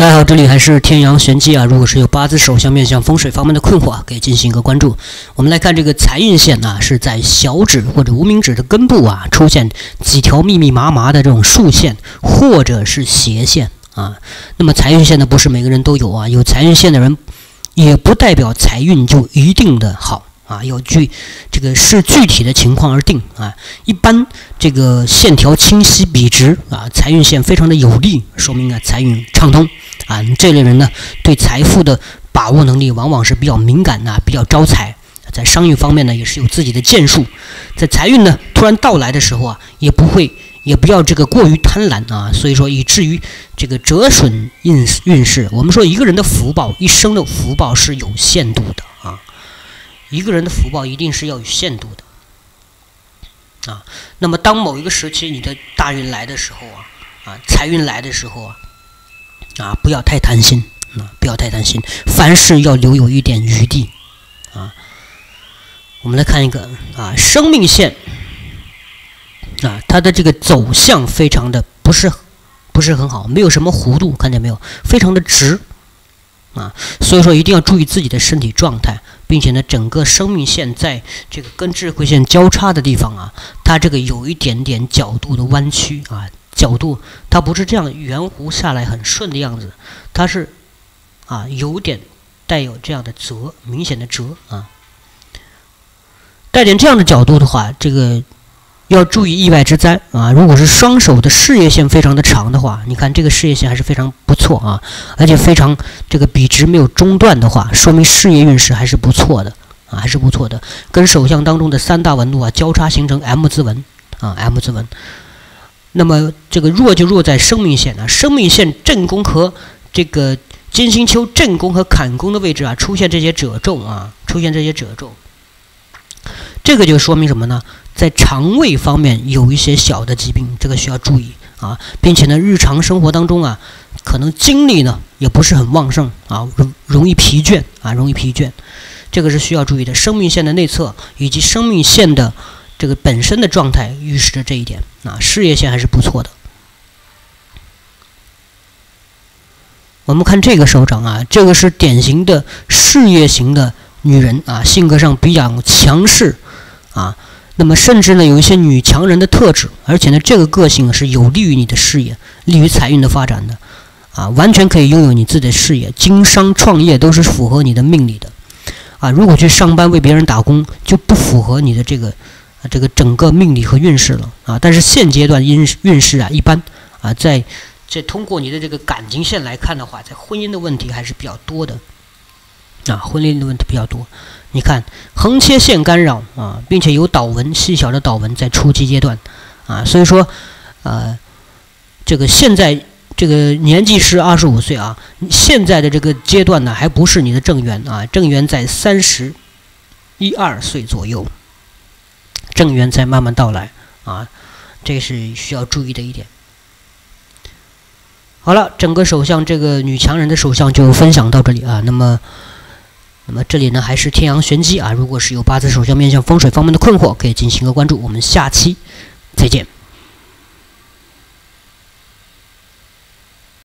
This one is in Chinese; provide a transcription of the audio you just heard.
大家好，这里还是天阳玄机啊。如果是有八字手相面相风水方面的困惑啊，可以进行一个关注。我们来看这个财运线呢，是在小指或者无名指的根部啊，出现几条密密麻麻的这种竖线，或者是斜线啊。那么财运线呢，不是每个人都有啊，有财运线的人，也不代表财运就一定的好。啊，要具这个视具体的情况而定啊。一般这个线条清晰笔直啊，财运线非常的有利，说明啊财运畅通啊。这类人呢，对财富的把握能力往往是比较敏感的，比较招财。在商业方面呢，也是有自己的建树。在财运呢突然到来的时候啊，也不会，也不要这个过于贪婪啊。所以说，以至于这个折损运运势。我们说一个人的福报，一生的福报是有限度的。一个人的福报一定是要有限度的，啊，那么当某一个时期你的大运来的时候啊，啊，财运来的时候啊，啊，不要太贪心，啊，不要太贪心，凡事要留有一点余地，啊，我们来看一个啊，生命线，啊，它的这个走向非常的不是不是很好，没有什么弧度，看见没有？非常的直。啊，所以说一定要注意自己的身体状态，并且呢，整个生命线在这个跟智慧线交叉的地方啊，它这个有一点点角度的弯曲啊，角度它不是这样圆弧下来很顺的样子，它是啊有点带有这样的折，明显的折啊，带点这样的角度的话，这个。要注意意外之灾啊！如果是双手的事业线非常的长的话，你看这个事业线还是非常不错啊，而且非常这个笔直没有中断的话，说明事业运势还是不错的啊，还是不错的。跟手相当中的三大纹路啊交叉形成 M 字纹啊，M 字纹。那么这个弱就弱在生命线啊，生命线正宫和这个金星丘正宫和坎宫的位置啊，出现这些褶皱啊，出现这些褶皱。这个就说明什么呢？在肠胃方面有一些小的疾病，这个需要注意啊，并且呢，日常生活当中啊，可能精力呢也不是很旺盛啊，容容易疲倦啊，容易疲倦，这个是需要注意的。生命线的内侧以及生命线的这个本身的状态预示着这一点啊，事业线还是不错的。我们看这个手掌啊，这个是典型的事业型的女人啊，性格上比较强势啊。那么甚至呢，有一些女强人的特质，而且呢，这个个性是有利于你的事业，利于财运的发展的，啊，完全可以拥有你自己的事业，经商创业都是符合你的命理的，啊，如果去上班为别人打工，就不符合你的这个，啊，这个整个命理和运势了，啊，但是现阶段运运势啊一般，啊，在这通过你的这个感情线来看的话，在婚姻的问题还是比较多的。啊，婚姻的问题比较多。你看，横切线干扰啊，并且有导纹，细小的导纹在初期阶段啊，所以说，呃，这个现在这个年纪是二十五岁啊，现在的这个阶段呢，还不是你的正缘啊，正缘在三十一二岁左右，正缘在慢慢到来啊，这是需要注意的一点。好了，整个手相这个女强人的手相就分享到这里啊，那么。那么这里呢还是天阳玄机啊，如果是有八字手相面向风水方面的困惑，可以进行一个关注。我们下期再见。